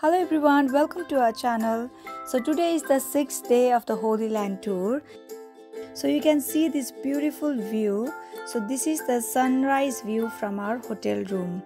Hello everyone, welcome to our channel. So today is the sixth day of the Holy Land tour. So you can see this beautiful view. So this is the sunrise view from our hotel room.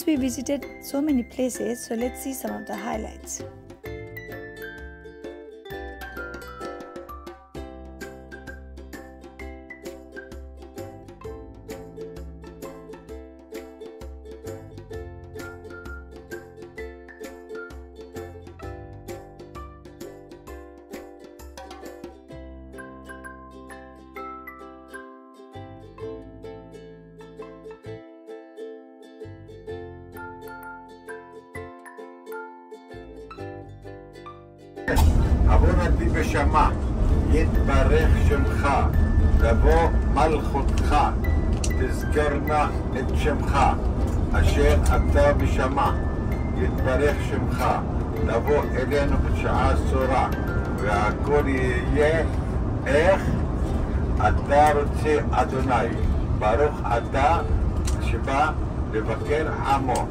Since we visited so many places, so let's see some of the highlights. בי בשמה, יתברך שמך, לבוא מלכותך, תזכרנה את שמך, אשר אתה בשמה, יתברך שמך, לבוא אלינו בשעה צורה, והכל יהיה איך אתה רוצה אדוני, ברוך אתה שבא לבקר עמו,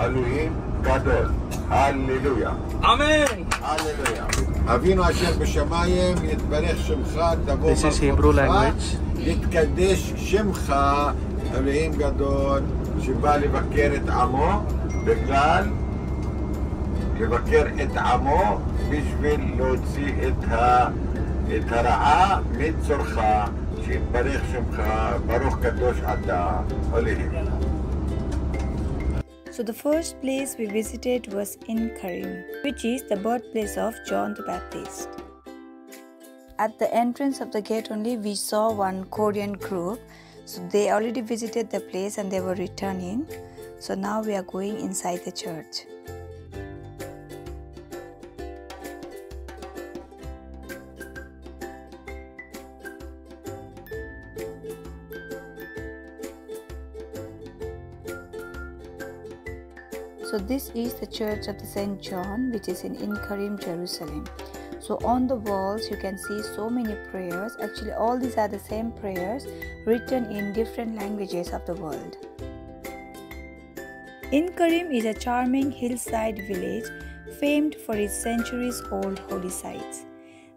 אלוהים גדול, הללויה. Amen. הללויה. אבינו אשר בשמיים, יתברך שמך, תבוא language. יתקדש שמך, אלוהים גדול, שבא לבקר את עמו, בגלל לבקר את עמו בשביל להוציא את, ה, את הרעה מצורך, שיתברך שמך, ברוך קדוש אתה, אלוהים. So the first place we visited was Ein Karem, which is the birthplace of John the Baptist. At the entrance of the gate only we saw one Korean group. So they already visited the place and they were returning. So now we are going inside the church. So this is the Church of the Saint John, which is in Ein Karem, Jerusalem. So on the walls you can see so many prayers. Actually, all these are the same prayers written in different languages of the world. Ein Karem is a charming hillside village famed for its centuries-old holy sites.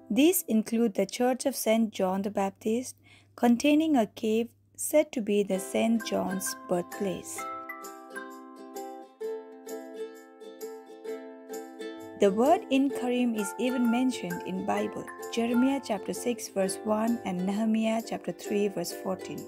These include the Church of St. John the Baptist, containing a cave said to be the St. John's birthplace. The word Ein Karem is even mentioned in Bible, Jeremiah chapter 6 verse 1 and Nehemiah chapter 3 verse 14.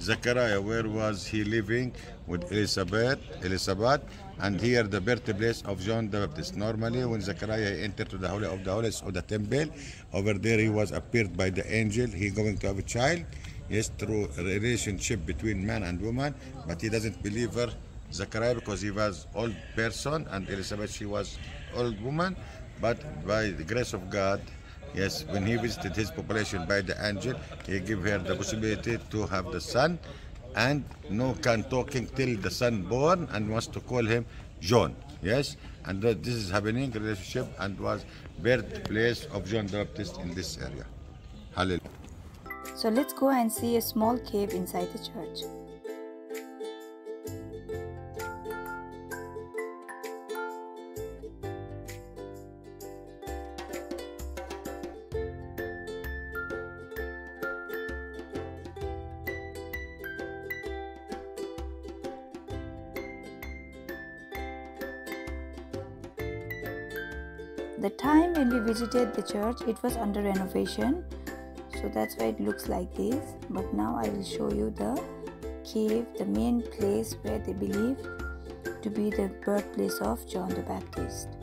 Zechariah, where was he living with Elizabeth, Elizabeth, and here the birthplace of John the Baptist. Normally, when Zechariah entered to the holy of the holies of the temple, over there he was appeared by the angel. He going to have a child, yes, through relationship between man and woman, but he doesn't believe her, Zechariah, because he was old person, and Elizabeth she was old woman. But by the grace of God, Yes, when he visited his population by the angel, he gave her the possibility to have the son, and no can talking till the son born, and wants to call him John. Yes, and this is happening relationship and was birthplace of John the Baptist in this area. Hallelujah. So let's go and see a small cave inside the church. Visited the church, it was under renovation, so that's why it looks like this. But now I will show you the cave, the main place where they believe to be the birthplace of John the Baptist.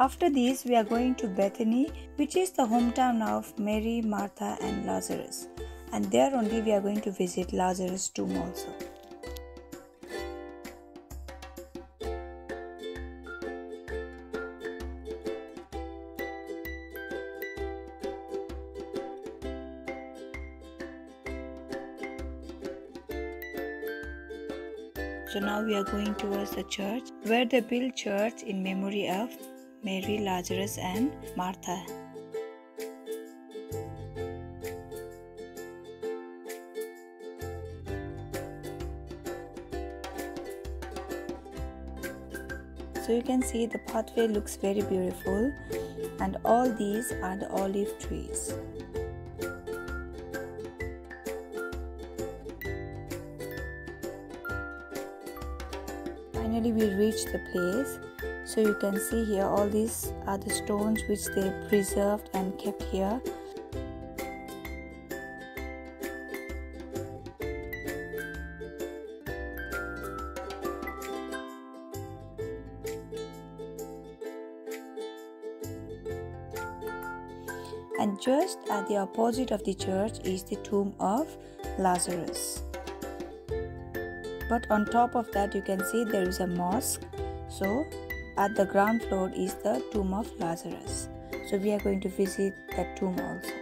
After this, we are going to Bethany, which is the hometown of Mary, Martha, and Lazarus. And there only we are going to visit Lazarus' tomb also. So now we are going towards the church where they built church in memory of Mary, Lazarus and Martha. So you can see the pathway looks very beautiful and all these are the olive trees. finally we reached the place so you can see here all these are the stones which they preserved and kept here. And just at the opposite of the church is the tomb of Lazarus. But on top of that you can see there is a mosque. So at the ground floor is the tomb of lazarus. So we are going to visit that tomb also.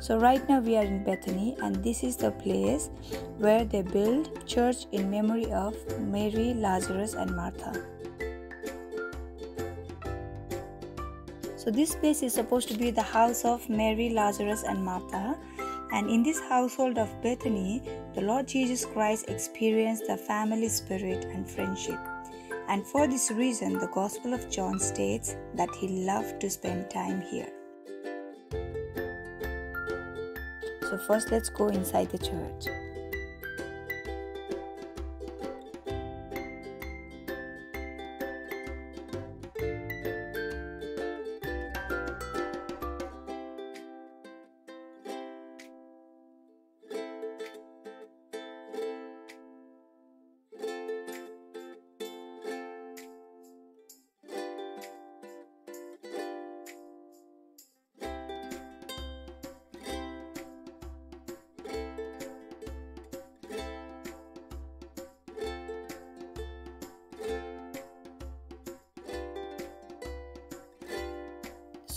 So right now we are in bethany and this is the place where they built church in memory of mary lazarus and martha. So, this place is supposed to be the house of Mary, Lazarus, and Martha. And in this household of Bethany, the Lord Jesus Christ experienced the family spirit and friendship. And for this reason, the Gospel of John states that he loved to spend time here. So, first, let's go inside the church.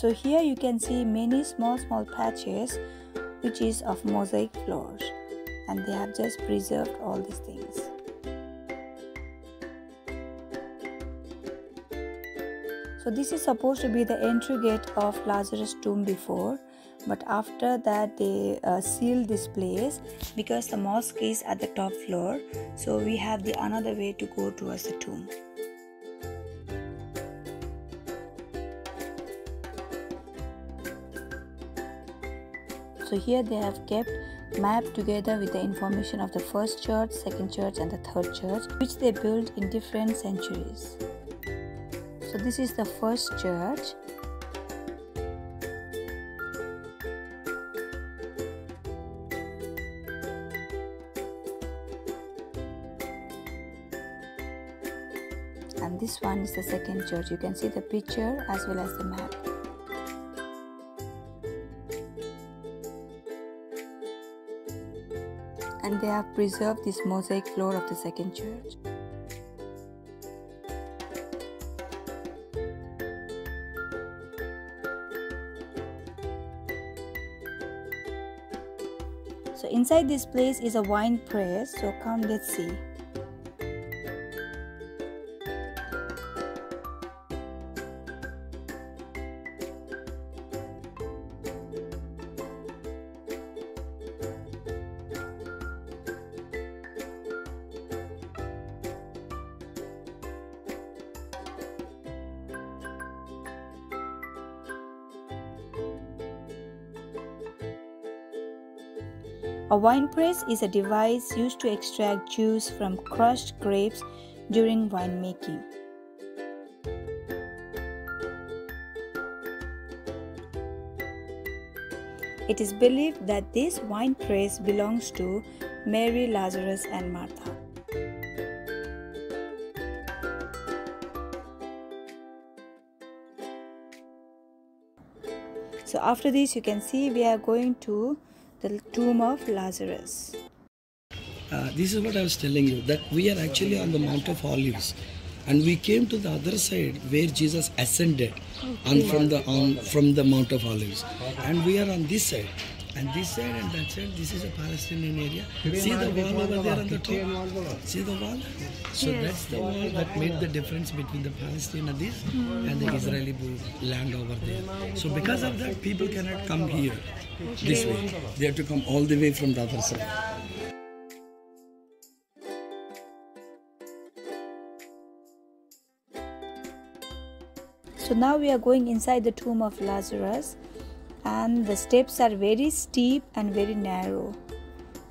So here you can see many small small patches which is of mosaic floors and they have just preserved all these things. So this is supposed to be the entry gate of Lazarus tomb before but after that they uh, sealed this place because the mosque is at the top floor so we have the another way to go towards the tomb. So here they have kept map together with the information of the first church, second church and the third church which they built in different centuries. So this is the first church. And this one is the second church. You can see the picture as well as the map they have preserved this mosaic floor of the second church. So inside this place is a wine press. So come let's see. A wine press is a device used to extract juice from crushed grapes during winemaking. It is believed that this wine press belongs to Mary, Lazarus, and Martha. So after this you can see we are going to the tomb of Lazarus. Uh, this is what I was telling you that we are actually on the Mount of Olives, and we came to the other side where Jesus ascended on from the on from the Mount of Olives, and we are on this side. And this side and that side, this is a Palestinian area. See the wall over there on the top? See the wall? So that's the wall that made the difference between the Palestine and this hmm. and the Israeli land over there. So because of that, people cannot come here this way. They have to come all the way from the other side. So now we are going inside the tomb of Lazarus, and the steps are very steep and very narrow.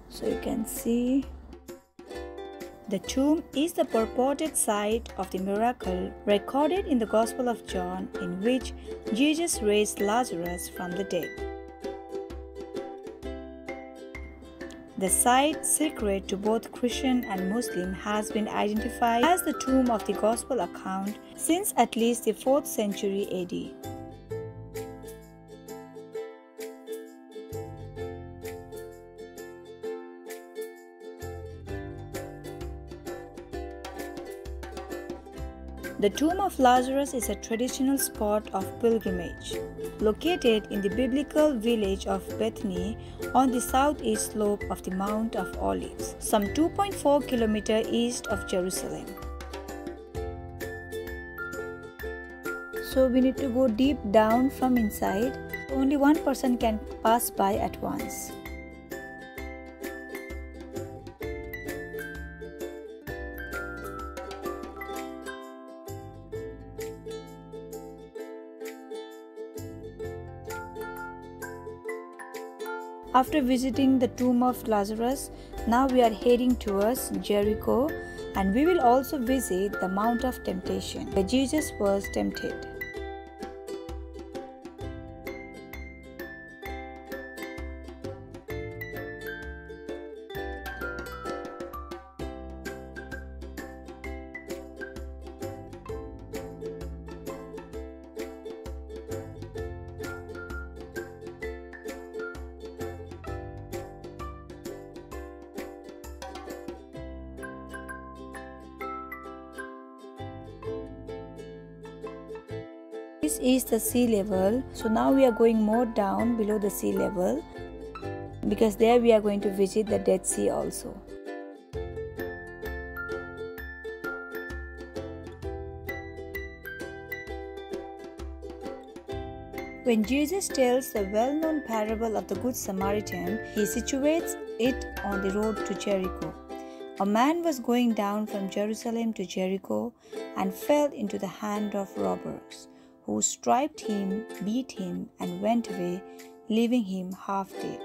So you can see the tomb is the purported site of the miracle recorded in the Gospel of John, in which Jesus raised Lazarus from the dead. The site, sacred to both Christian and Muslim, has been identified as the tomb of the Gospel account since at least the 4th century AD. The tomb of Lazarus is a traditional spot of pilgrimage. Located in the biblical village of Bethany on the southeast slope of the Mount of Olives, some 2.4 km east of Jerusalem. So we need to go deep down from inside. Only one person can pass by at once. After visiting the tomb of Lazarus, now we are heading towards Jericho and we will also visit the Mount of Temptation where Jesus was tempted. Is the sea level. So now we are going more down below the sea level because there we are going to visit the Dead Sea also. When Jesus tells the well known parable of the Good Samaritan, he situates it on the road to Jericho. A man was going down from Jerusalem to Jericho and fell into the hand of robbers, who striped him, beat him, and went away, leaving him half dead.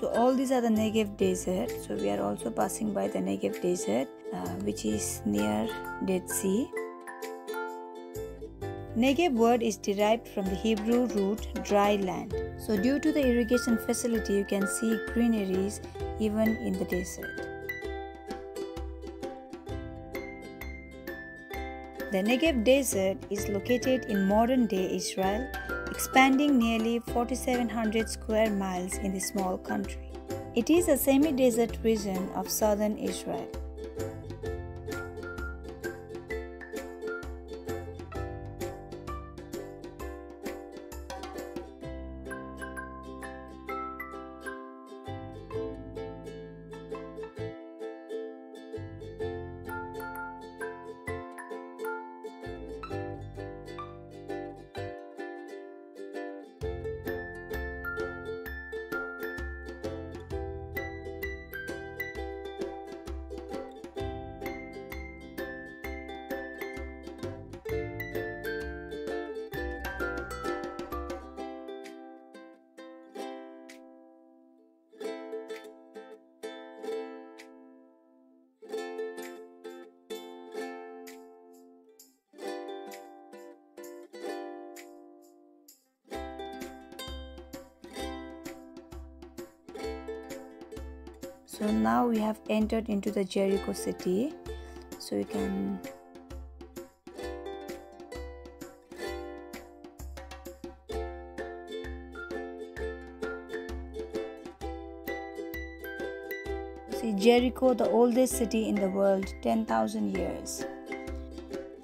So all these are the Negev desert. So we are also passing by the Negev desert, uh, which is near Dead Sea. Negev word is derived from the Hebrew root dry land. So due to the irrigation facility, you can see greeneries even in the desert. The Negev Desert is located in modern day Israel, expanding nearly 4,700 square miles in the small country. It is a semi desert region of southern Israel. So now we have entered into the Jericho city. So you can see Jericho, the oldest city in the world, 10,000 years.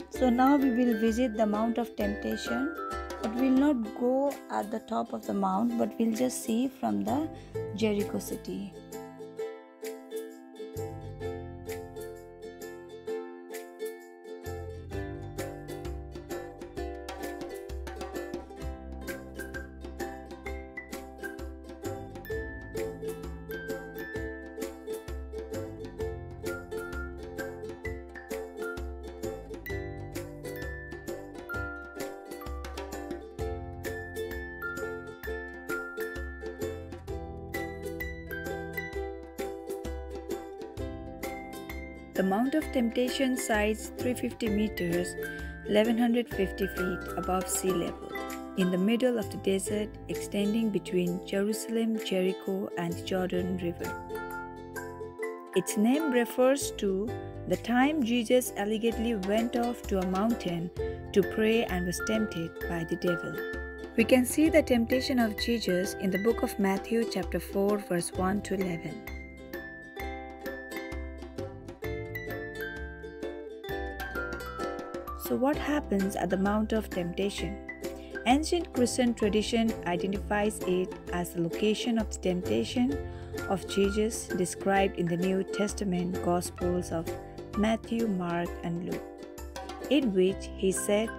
So now we will visit the Mount of Temptation, but we'll not go at the top of the mount, but we'll just see from the Jericho city. Temptation sides 350 meters, 1150 feet above sea level, in the middle of the desert extending between Jerusalem, Jericho, and Jordan River. Its name refers to the time Jesus allegedly went off to a mountain to pray and was tempted by the devil. We can see the temptation of Jesus in the book of Matthew, chapter 4, verse 1 to 11. So, what happens at the Mount of Temptation? Ancient Christian tradition identifies it as the location of the temptation of Jesus described in the New Testament Gospels of Matthew, Mark, and Luke, in which he said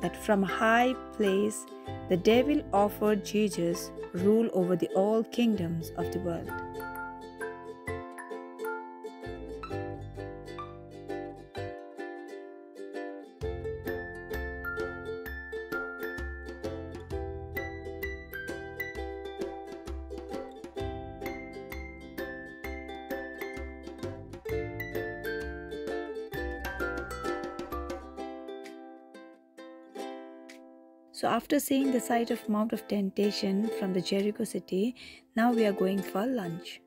that from a high place the devil offered Jesus rule over the all kingdoms of the world. So, after seeing the site of Mount of Temptation from the Jericho city, now we are going for lunch.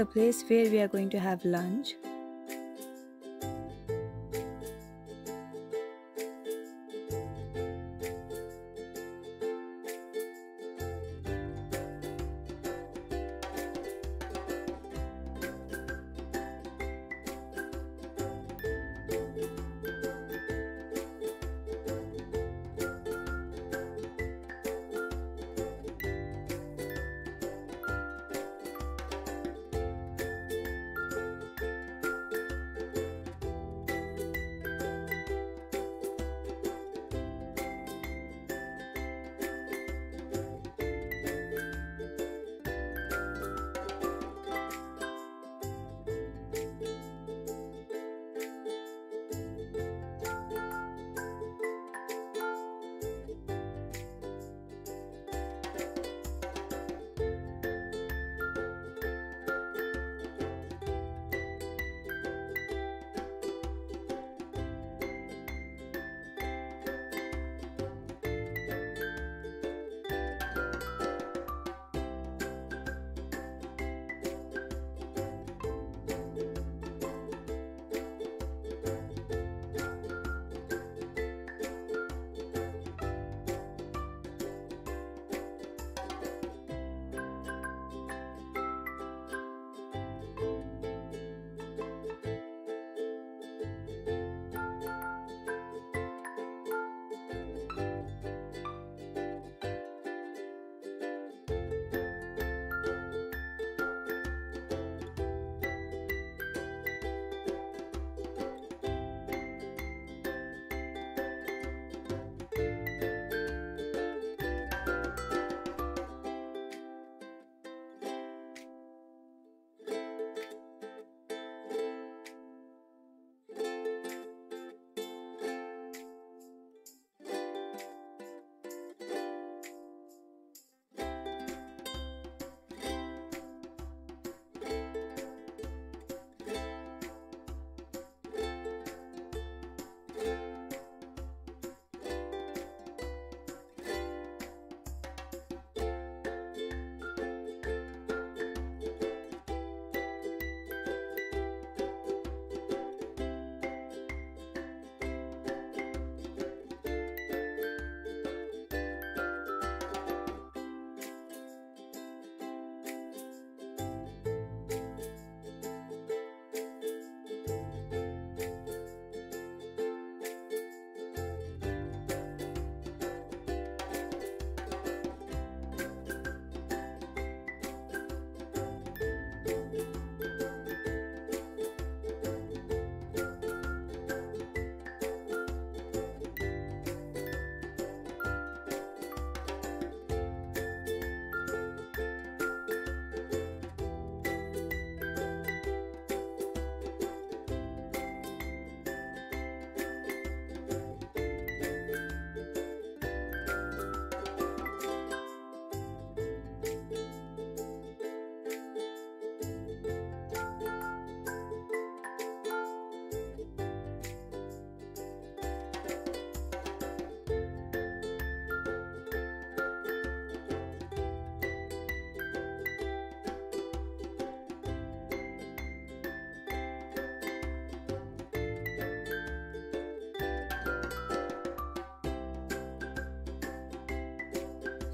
The place where we are going to have lunch.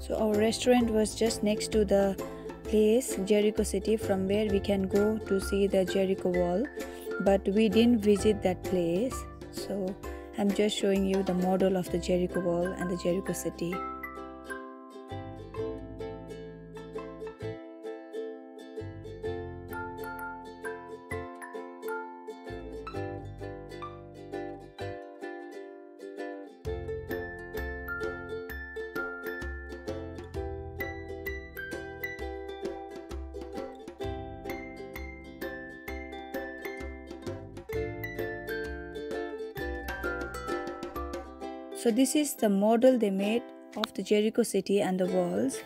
So our restaurant was just next to the place Jericho City. From where we can go to see the Jericho wall. But we didn't visit that place. So I'm just showing you the model of the Jericho wall and the Jericho city. So this is the model they made of the Jericho city and the walls.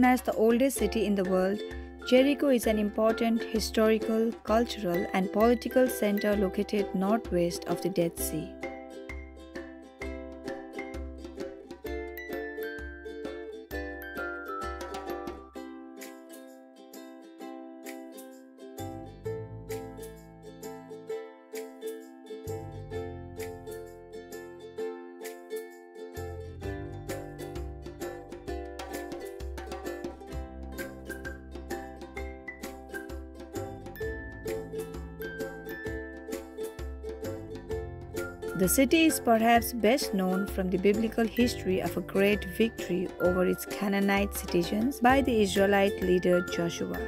Known as the oldest city in the world, Jericho is an important historical, cultural, and political center located northwest of the Dead Sea. The city is perhaps best known from the biblical history of a great victory over its Canaanite citizens by the Israelite leader Joshua.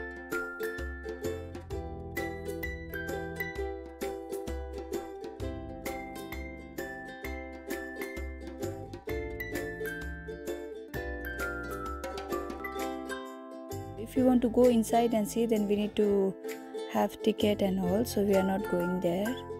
If you want to go inside and see, then we need to have ticket and all, so we are not going there.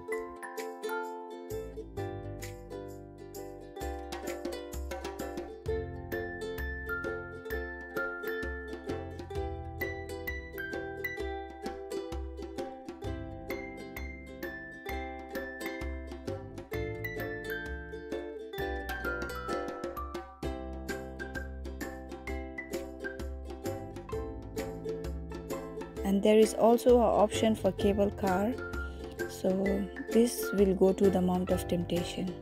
And there is also an option for cable car. So this will go to the mount of temptation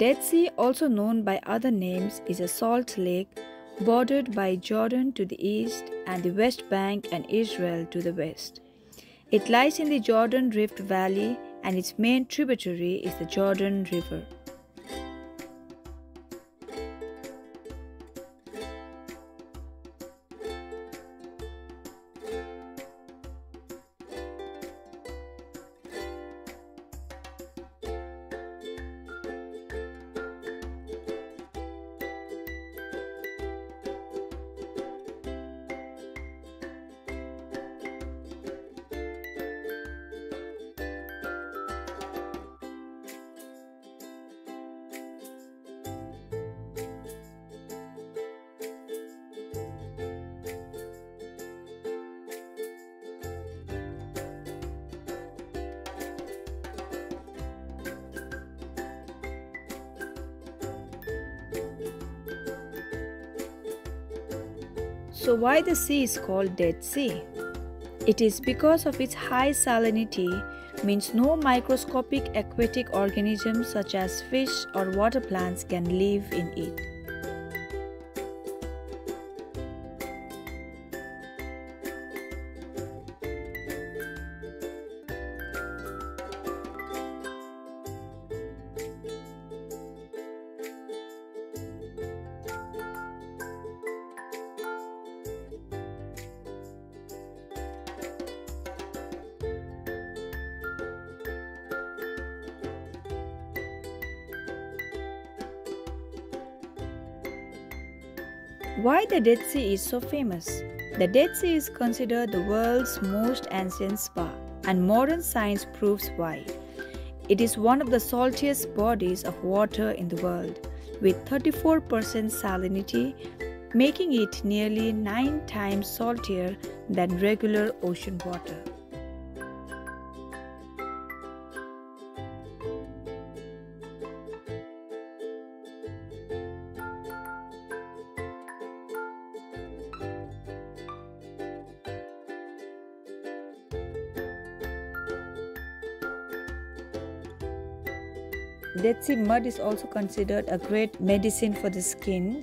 Dead Sea, also known by other names, is a salt lake bordered by Jordan to the east and the West Bank and Israel to the west. It lies in the Jordan Rift Valley and its main tributary is the Jordan River. So, why the sea is called Dead Sea? It is because of its high salinity, means no microscopic aquatic organisms such as fish or water plants can live in it. The Dead Sea is so famous? The Dead Sea is considered the world's most ancient spa, and modern science proves why. It is one of the saltiest bodies of water in the world, with 34% salinity, making it nearly 9 times saltier than regular ocean water. Sea mud is also considered a great medicine for the skin.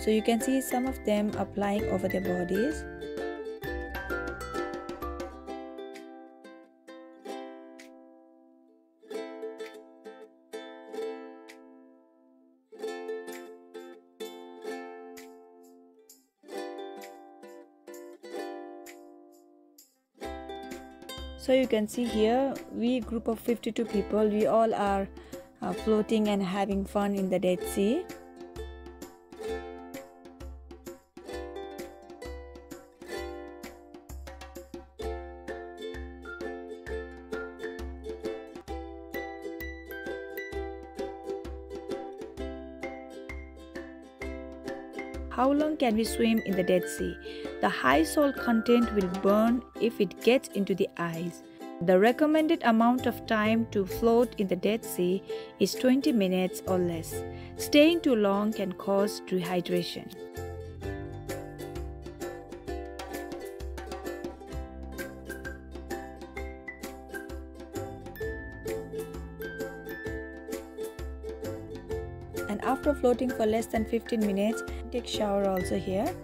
So you can see some of them applying over their bodies. So you can see here we group of 52 people we all are uh, floating and having fun in the Dead Sea. How long can we swim in the Dead Sea? The high salt content will burn if it gets into the eyes. The recommended amount of time to float in the Dead Sea is 20 minutes or less. Staying too long can cause dehydration. And after floating for less than 15 minutes, take shower also here.